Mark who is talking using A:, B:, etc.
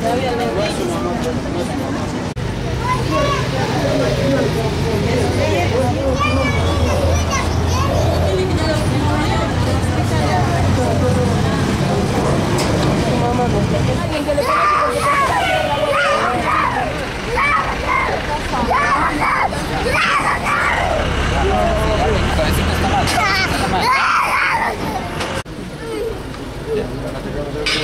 A: Todavía Gracias.